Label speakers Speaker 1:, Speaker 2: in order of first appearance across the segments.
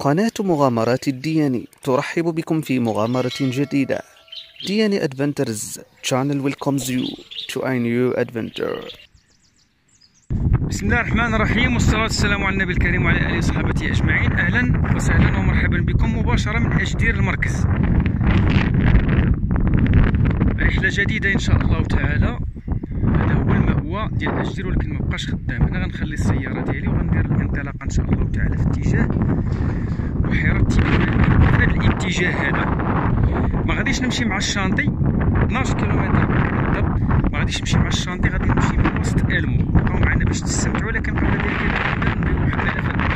Speaker 1: قناة مغامرات الدياني ترحب بكم في مغامرة جديدة. Diani Adventures channel welcomes you to a new adventure.
Speaker 2: بسم الله الرحمن الرحيم والصلاة والسلام على النبي الكريم وعلى آله وصحبه أجمعين. أهلا وسهلا ومرحبا بكم مباشرة من أجدير المركز. رحلة جديدة إن شاء الله تعالى. ديال أجدير ولكن مبقاش خدام. هنا غنخلي السيارة ديالي وغندير الانطلاقة إن شاء الله تعالى في اتجاه في هذا الاتجاه هذا. ما غاديش نمشي مع الشانطي. 12 كيلومتر بالضبط. ما غاديش نمشي مع الشانطي غادي نمشي من وسط ألمو. بقاو معنا باش تستمتعوا لكن قبل ذلك نديرو واحد الملف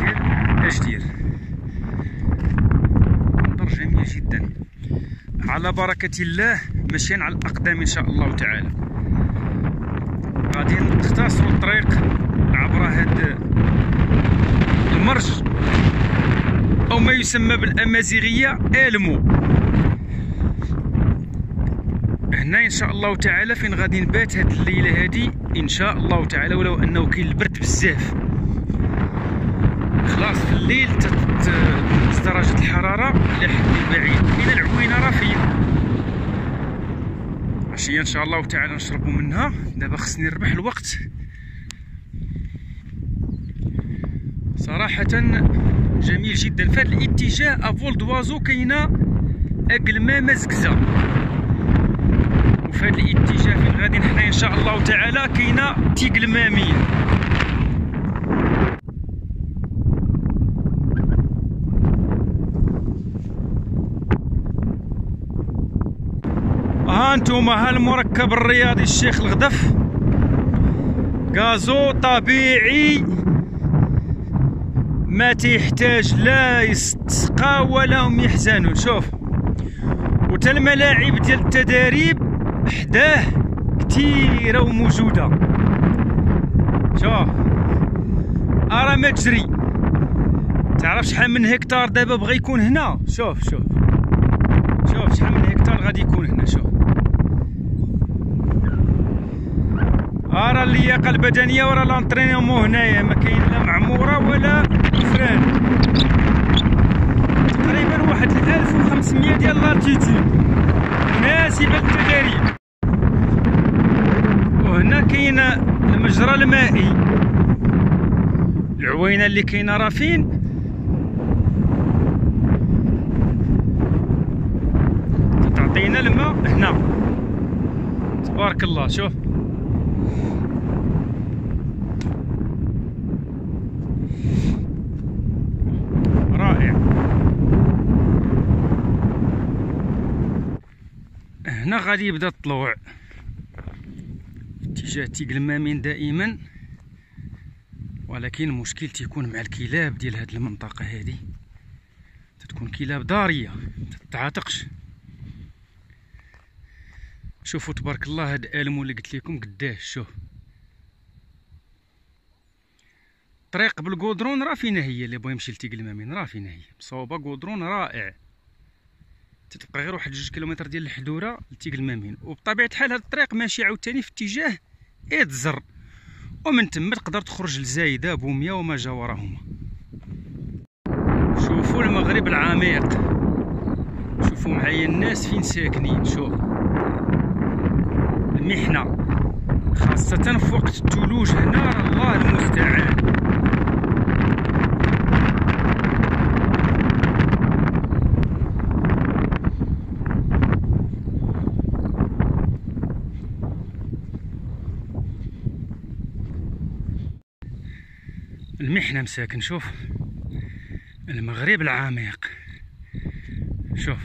Speaker 2: ديال اجدير منظر جميل جدا. على بركة الله ماشيين على الأقدام إن شاء الله تعالى. غادي نختصروا الطريق عبر هاد المرج أو ما يسمى بالأمازيغية ألمو. هنا إن شاء الله تعالى فين غادي نبات هاد الليلة هادي؟ إن شاء الله تعالى ولو أنه كاين البرد بزاف. خلاص في الليل تت درجة الحرارة لحد بعيد كاينة العوينة راه فين عشية إن شاء الله تعالى نشربوا منها. دابا خصني نربح الوقت. صراحة جميل جدا. في هذا الاتجاه أفول دوازو كاينة أقلمة مزكزه وفي هذا الاتجاه فين غادي نحنا إن شاء الله تعالى كاينة تيقلمامين ها أنتم ها المركب الرياضي الشيخ الغدف. غازو طبيعي. ما تيحتاج لا يستسقى ولا هم يحزنوا. شوف وتا الملاعب ديال التداريب حداه كتيرة وموجودة. شوف ارا ما تجري. تعرف شحال من هكتار دابا بغى يكون هنا؟ شوف شوف شوف شحال من هكتار غادي يكون هنا شوف. ارا اللياقه البدنيه ورا l'entraînement هنايا ما كاين لا معمورة ولا فران. تقريبا واحد 1500 ديال l'altitude مناسبة للتدريب وهنا كاين المجرى المائي. العوينة اللي كاينة راه فين؟ تعطينا الماء هنا. تبارك الله شوف رائع هنا غادي يبدا الطلوع. اتجاه تيقلمامين دائما. ولكن المشكل تيكون مع الكلاب ديال هاد المنطقة هادي. تتكون كلاب دارية تتعاتقش. شوفوا تبارك الله هاد الالمو اللي قلت لكم قداش شوف. طريق بالقودرون راه فينا هي اللي بغى يمشي لتيقلمامين راه فينا هي مصوبه قودرون رائع. تتبقى غير واحد جوج كيلومتر ديال الحدورة لتيقلمامين وبطبيعة الحال هاد الطريق ماشي عاوتاني في اتجاه ادزر ومن تما تقدر تخرج لزايدة بومية وما جاورهما شوفوا المغرب العميق. شوفوا معايا الناس فين ساكنين شوف. المحنة خاصة في وقت الثلوج هنا الله المستعان. المحنة مساكن شوف. المغرب العميق. شوف.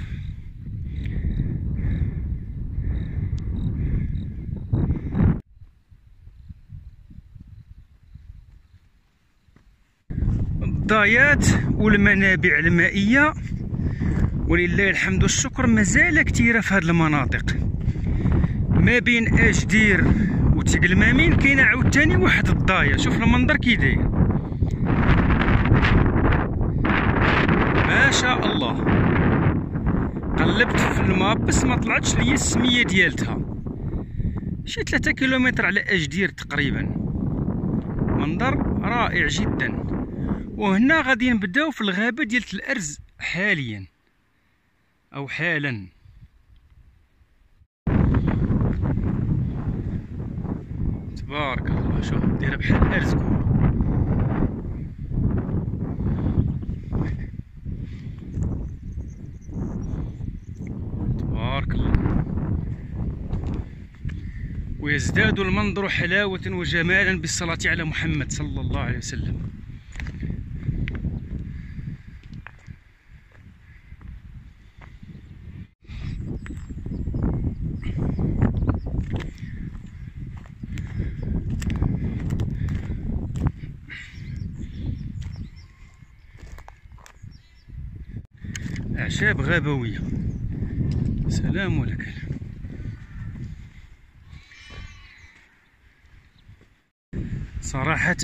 Speaker 2: الضايات والمنابع المائية. ولله الحمد والشكر مازال كثيرة في هذه المناطق. ما بين أجدير وتقلمامين كاينة عاوتاني واحد الضاية. شوف المنظر كي داير. ما شاء الله. قلبت في الماب بس ما طلعتش ليا السمية ديالتها. شي 3 كيلومتر على اجدير تقريبا. منظر رائع جدا. وهنا غادي نبداو في الغابة ديال الأرز حاليا. أو حالا. تبارك الله شوف دايرة بحال الارز كون تبارك الله ويزداد المنظر حلاوة وجمالا بالصلاة على محمد صلى الله عليه وسلم. أعشاب غابوية. سلام ولك صراحة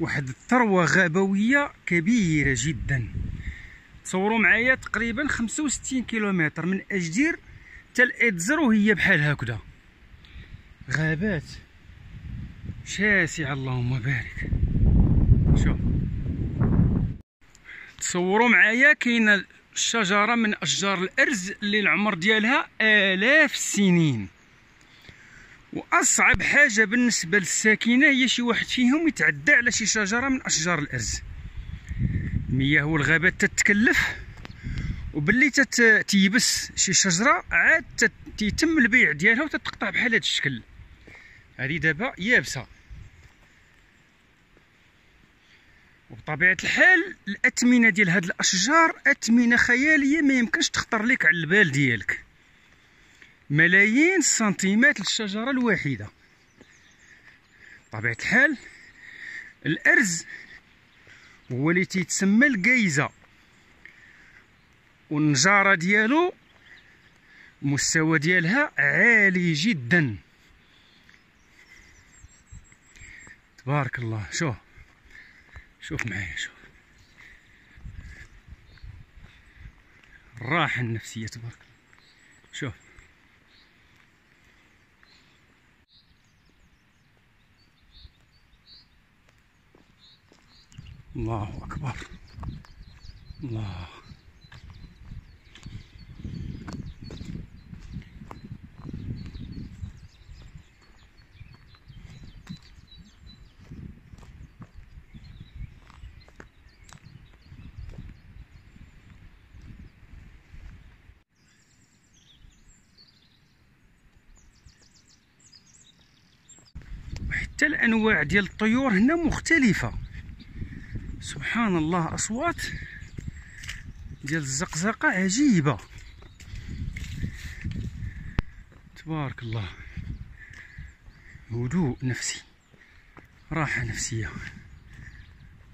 Speaker 2: واحد الثروة غابوية كبيرة جدا. تصوروا معايا تقريبا 65 كيلومتر من أجدير حتى الإدزر وهي بحال هكذا. غابات. شاسعة اللهم بارك. شوف. تصوروا معايا كاينة شجره من أشجار الأرز اللي العمر ديالها آلاف السنين. وأصعب حاجة بالنسبة للساكنة هي شي واحد فيهم يتعدى على شي شجرة من أشجار الأرز. المياه والغابات تتكلف وباللي تيبس شي شجرة عاد تيتم البيع ديالها وتتقطع بحال هذا الشكل. هذه دابا يابسة. وبطبيعة الحال الاثمنه ديال هاد الأشجار اثمنه خيالية ما يمكنش تخطر لك على البال ديالك. ملايين السنتيمات للشجره الواحدة. بطبيعة الحال الأرز هو اللي تيتسمى القايزه والنجارة ديالو المستوى ديالها عالي جدا. تبارك الله. شوف شوف معايا شوف. الراحة النفسية تبارك شوف الله أكبر. الله. حتى الأنواع ديال الطيور هنا مختلفة. سبحان الله أصوات ديال الزقزقة عجيبة. تبارك الله. هدوء نفسي راحة نفسية.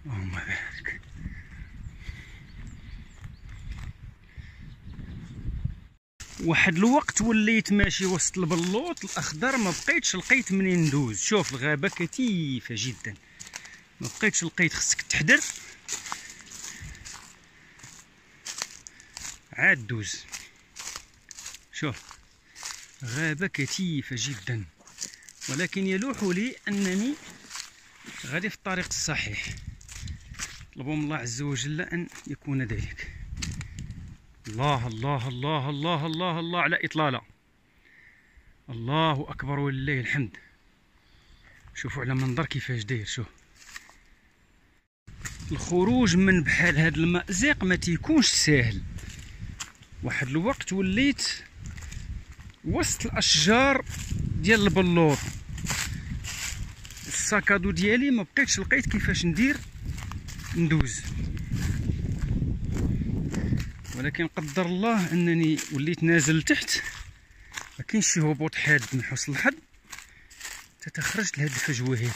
Speaker 2: اللهم بارك. واحد الوقت وليت ماشي وسط البلوط الأخضر ما بقيتش لقيت منين ندوز. شوف الغابة كثيفه جدا. ما بقيتش لقيت خصك تحذر عاد دوز. شوف غابة كثيفه جدا. ولكن يلوح لي أنني غادي في الطريق الصحيح. طلبوا من الله عز وجل أن يكون ذلك. الله الله الله الله الله الله على إطلالة. الله أكبر ولله الحمد. شوفوا على منظر كيفاش داير شوف. الخروج من بحال هذا المأزق ما تيكونش ساهل. واحد الوقت وليت وسط الأشجار ديال البلوط الساكادو ديالي ما بقيتش لقيت كيفاش ندير ندوز. ولكن قدر الله أنني وليت نازل لتحت ما كاينش شي هبوط حاد من حسن الحظ تتخرجت لهاد الفجوة هادي.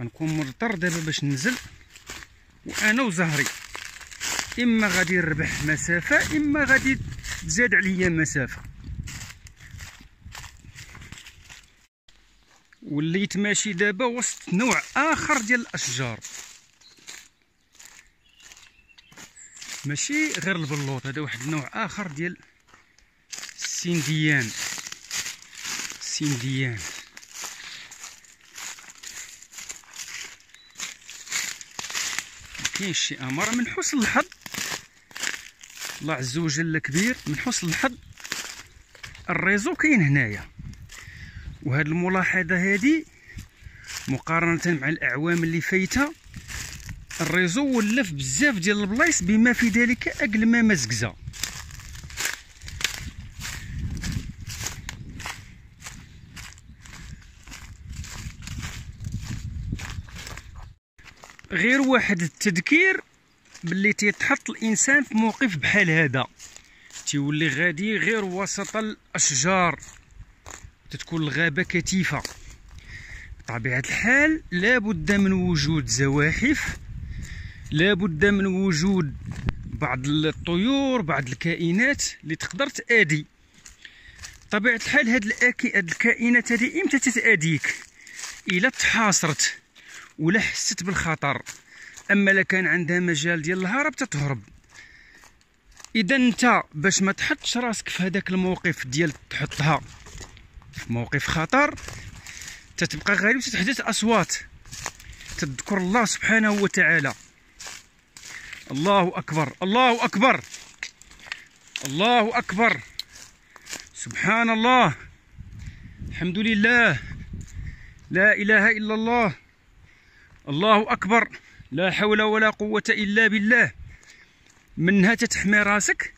Speaker 2: غنكون مضطر دابا باش ننزل. وأنا وزهري. إما غادي نربح مسافة إما غادي تزاد عليا مسافة. وليت ماشي دابا وسط نوع آخر ديال الأشجار. ماشي غير البلوط هذا واحد النوع آخر ديال السنديان. السنديان. كاين شي اماره من حسن الحظ. الله عز وجل كبير من حسن الحظ. الريزو كاين هنايا. وهاد الملاحظة هادي مقارنة مع الأعوام اللي فايتة الريزو ولف بزاف ديال البلايص بما في ذلك أقل مزكزه غير واحد التذكير باللي تيتحط الإنسان في موقف بحال هذا. تيولي غادي غير وسط الأشجار. تتكون الغابة كثيفه بطبيعة الحال لابد من وجود زواحف. لابد من وجود بعض الطيور بعض الكائنات اللي تقدر تآدي. طبيعة الحال هاد الكائنات هذه إمتى تتآديك؟ إلا تحاصرت. ولا حست بالخطر. أما لا كان عندها مجال ديال الهرب تتهرب. إذا أنت باش ما تحطش راسك في هذاك الموقف ديال تحطها في موقف خطر تتبقى غالب تتحدث أصوات. تذكر الله سبحانه وتعالى. الله أكبر الله أكبر الله أكبر. سبحان الله. الحمد لله. لا إله إلا الله. الله أكبر. لا حول ولا قوة إلا بالله. منها تتحمي راسك؟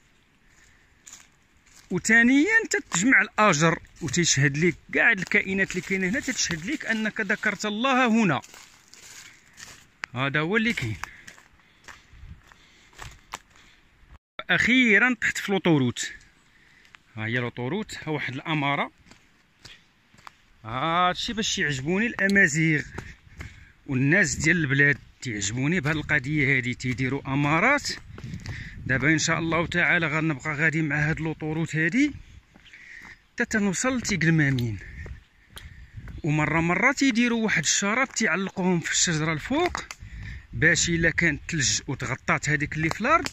Speaker 2: وثانيا تتجمع الآجر وتشهد لك. كاع الكائنات اللي كاينة هنا تتشهد لك أنك ذكرت الله هنا. هذا هو اللي كاين. أخيرا طحت في لوطوروت ها هي لوطوروت واحد الأمارة. هادشي باش يعجبوني الأمازيغ. والناس ديال البلاد تعجبوني بهاد القضية هادي تيديروا أمارات. دابا إن شاء الله تعالى غنبقى غادي مع هاد لوطوروت هادي. تتنوصل تيقلمامين ومرة مرة تيديروا واحد الشراب تيعلقوهم في الشجرة الفوق. باش إلا كانت ثلج وتغطات هذيك اللي في الأرض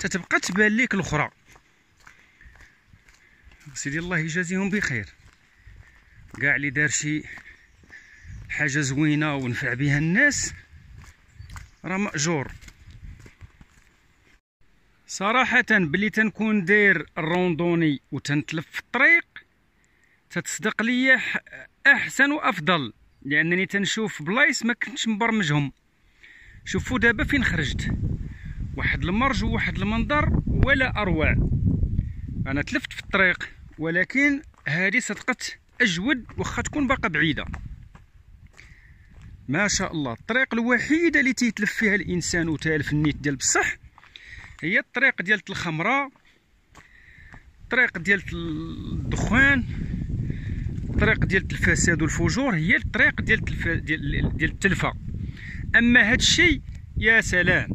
Speaker 2: تتبقى تبان ليك الأخرى. سيدي الله يجازيهم بخير. كاع اللي دار شي حاجة زوينة ونفع بها الناس راه مأجور. صراحة بلي تنكون داير ال randonnée وتنتلف في الطريق تتصدق ليا أحسن وأفضل. لأنني تنشوف بلايص ما كنتش مبرمجهم. شوفوا دابا فين خرجت. واحد المرج وواحد المنظر ولا أروع. أنا تلفت في الطريق ولكن هذه صدقت أجود واخا تكون باقا بعيدة. ما شاء الله الطريق الوحيده اللي تيتلف فيها الإنسان وتالف النيت ديال بصح هي الطريق ديال الخمرة الطريق ديال الدخان الطريق ديال الفساد والفجور هي الطريق ديال. ديال التلفة أما هاد الشيء يا سلام